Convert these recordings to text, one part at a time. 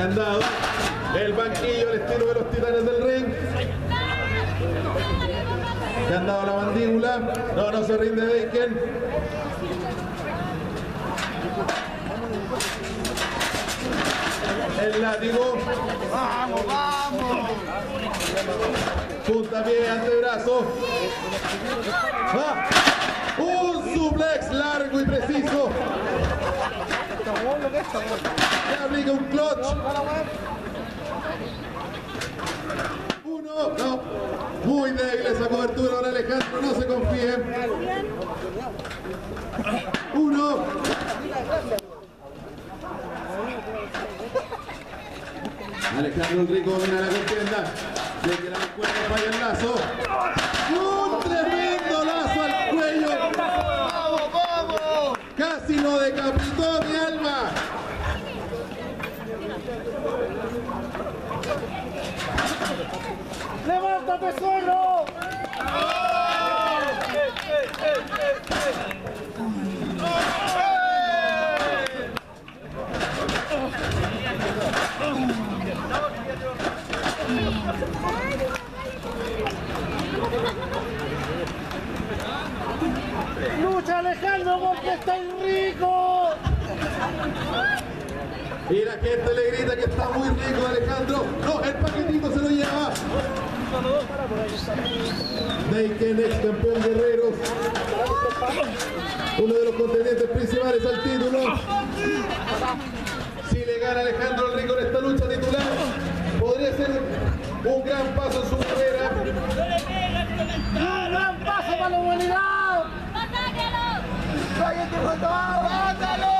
Candado. El banquillo al estilo de los titanes del ring. Candado a la mandíbula. No, no se rinde Bacon. El látigo. ¡Vamos, vamos! Punta pie, antebrazo. ¡Va! Un suplex largo y preciso. Le aplica un clutch. Uno, no. Muy débil esa cobertura ahora Alejandro, no se confíe. Uno. Alejandro Rico domina la contienda. Que la cuerda falla el lazo. Un tremendo lazo al cuello. ¡Vamos, vamos! Casi lo decapitó. ¡Levántate, zorro! ¡Lucha, Alejandro, porque estáis rico! Y la gente le grita que está muy rico Alejandro. No, el paquetito se lo lleva. Neiken, ex campeón guerreros. Uno de los contendientes principales al título. Si le gana Alejandro el Rico en esta lucha titular, podría ser un gran paso en su carrera. ¡Un gran paso para la humanidad! ¡Cállate, Jotón! ¡Mátalo!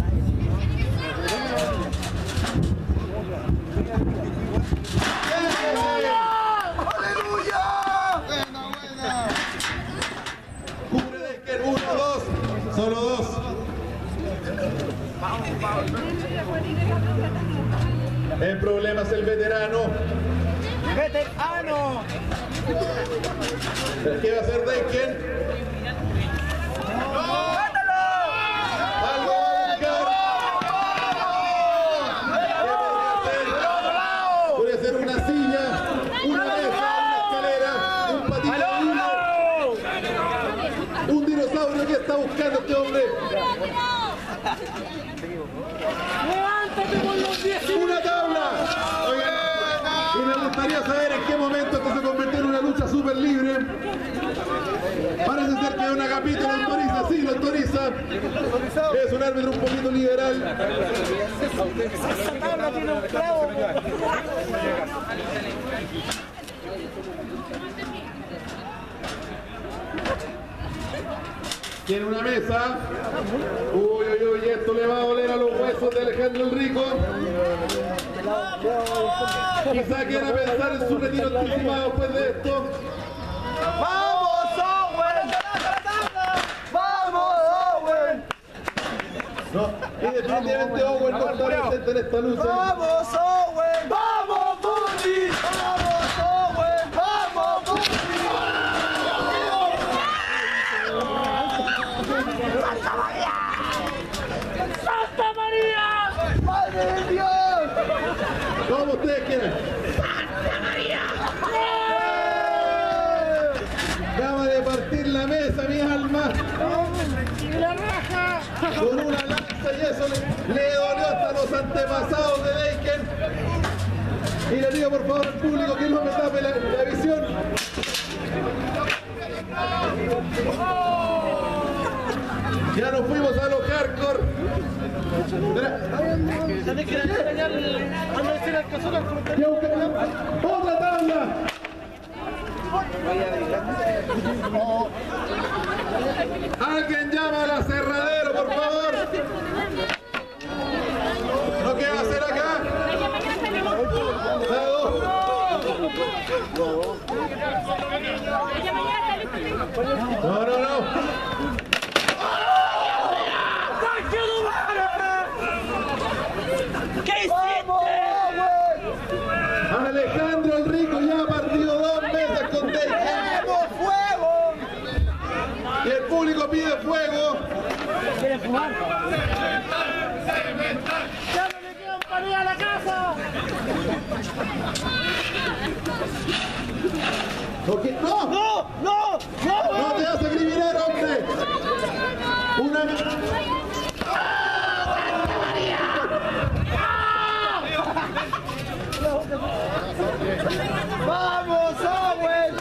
En problemas el veterano. ¡Veterano! ¿Qué va a hacer Decken? Algo va a buscar. ¿Qué podría ser? Puede ser una silla, una mesa, una escalera, un patito de hilo. Un dinosaurio que está buscando este hombre. ¡Levántate con los 10! ¡Una tabla! Oigan, y me saber en qué momento esto se convirtió en una lucha súper libre. Parece ser que una capítulo lo autoriza, sí, lo autoriza. Es un árbitro un poquito liberal. ¡Esa tabla tiene! Tiene una mesa. Uy, uy, uy, esto le va a doler a los huesos de Alejandro el Rico. Quizá quiera pensar en su retiro anticipado después de esto. ¡Vamos, Owen! ¡Vamos, Owen! No, y definitivamente Owen no presente en esta lucha. ¡Vamos, Owen! ¡Vamos, Bundy! ¡Vamos, Owen! ¡Vamos, Bundy! ¡Santa María! ¡Madre de Dios! Como ustedes quieran. Acaba de partir la mesa, mi alma. ¡Y la raja! Con una lanza y eso le, le dolió hasta los antepasados de Bacon. Y le digo por favor al público que no me tape la, la visión. Ya nos fuimos a los hardcore. Alguien llama al aserradero, por favor. ¿No qué va a hacer acá? No, no, no. ¿Qué hiciste? Alejandro Ok, ¡No! ¡No! ¡No! ¡No! ¡No te hace criminal, hombre! Una... ¡Vamos, Owen!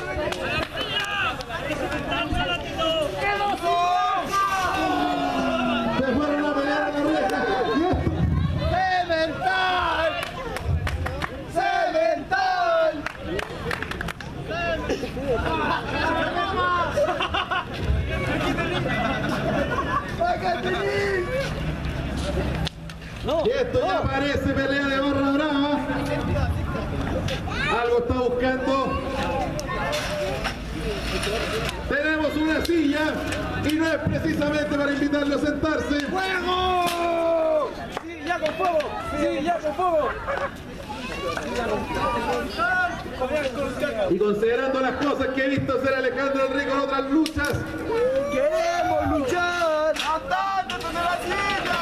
Se fueron a pelear a la reja. ¡Cemental! ¡Cemental! ¡Pacatilín! Y esto ya parece pelea de barra brava. Algo está buscando. Tenemos una silla y no es precisamente para invitarlo a sentarse. ¡Fuego! ¡Sí, ya con fuego! ¡Sí, ya con fuego! Y considerando las cosas que he visto hacer Alejandro el Rico en otras luchas, ¡Queremos luchar! ¡Andate desde la silla!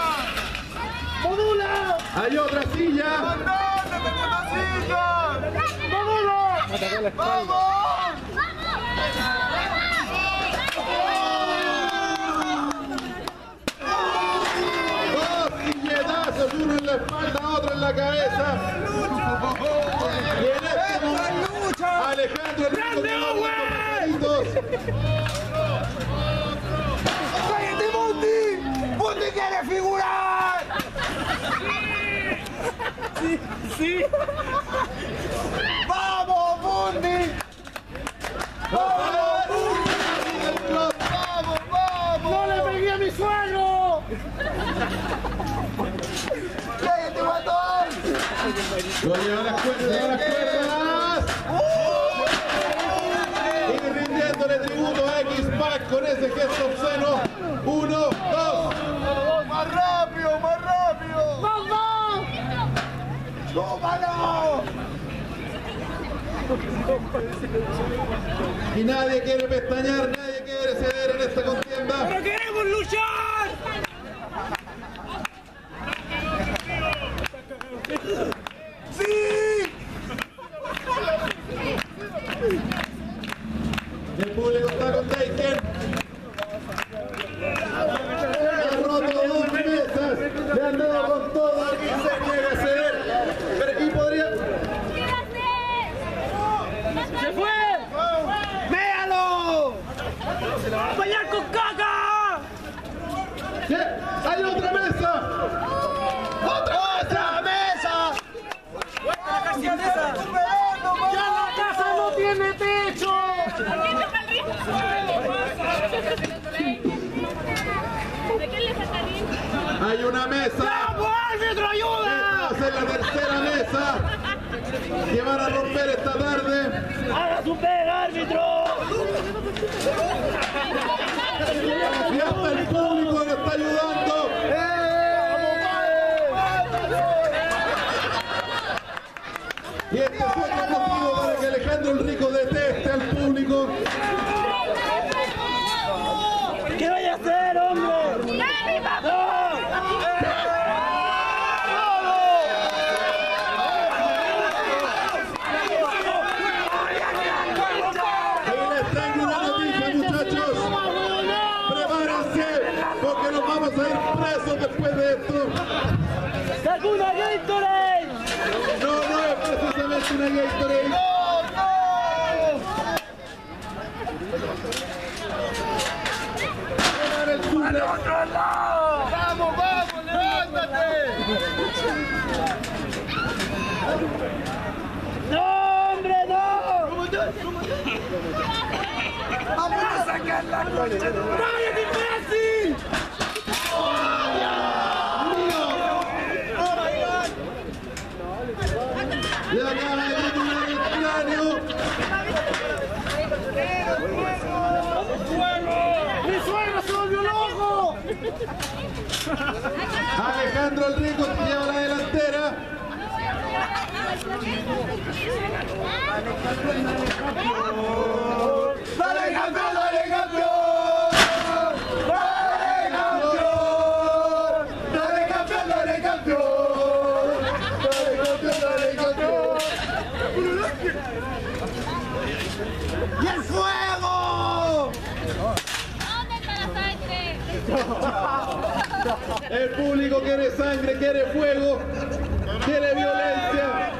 ¡Modula! Hay otra silla. ¡Andate desde la silla! ¡Modula! ¡Vamos! Sí. ¡Vamos, Mundi! ¡Vamos, Mundi! ¡Vamos, vamos! ¡No le pegué a mi suegro! ¡Cállate, guatón! Lo lleva a las cuerdas, lleva a las cuerdas. Y rindiéndole tributo a X-Pac con ese gesto obsceno. Uno, dos. Y nadie quiere pestañear, nadie quiere ceder en esta contienda. queremos luchar! ¡Sí! El público está con Daiken. Ha roto dos mesas. Le han dado con todo. Aquí se niega a ceder. Pero aquí podría. ¡Se fue! ¡Véalo! ¡Vaya con caca! ¿Qué? ¡Hay otra mesa! ¡Otra mesa! ¡Ya la tiene techo! Hay una mesa. ¡Vamos, árbitro, ayuda! Estamos en la tercera mesa que van a romper esta tarde. ¡Haga su pega, árbitro! Y hasta el público nos está ayudando. Y este es otro motivo para el Rico deteste al público. ¿Qué vaya a hacer, hombre? Y les tengo una noticia, muchachos. Prepárense, porque nos vamos a ir presos después de esto. ¡Saca una Gatorade! No, no es precisamente una Gatorade. Ganar el Super. ¡Vamos, vamos, levántate! ¡No, hombre, no! ¡Vamos a sacarla! ¡Cállate, Le. Alejandro el Rico lleva la delantera. ¡Dale, campeón, ¡Y el fuego! ¿Dónde está la sangre? El público quiere sangre, quiere fuego, quiere violencia.